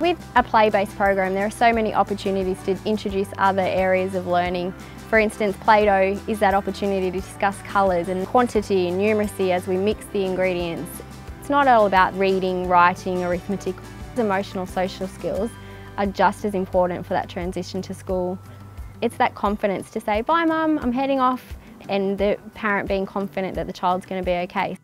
With a play-based program there are so many opportunities to introduce other areas of learning. For instance, Play-Doh is that opportunity to discuss colours and quantity and numeracy as we mix the ingredients. It's not all about reading, writing, arithmetic. Emotional social skills are just as important for that transition to school. It's that confidence to say, bye mum, I'm heading off, and the parent being confident that the child's going to be okay.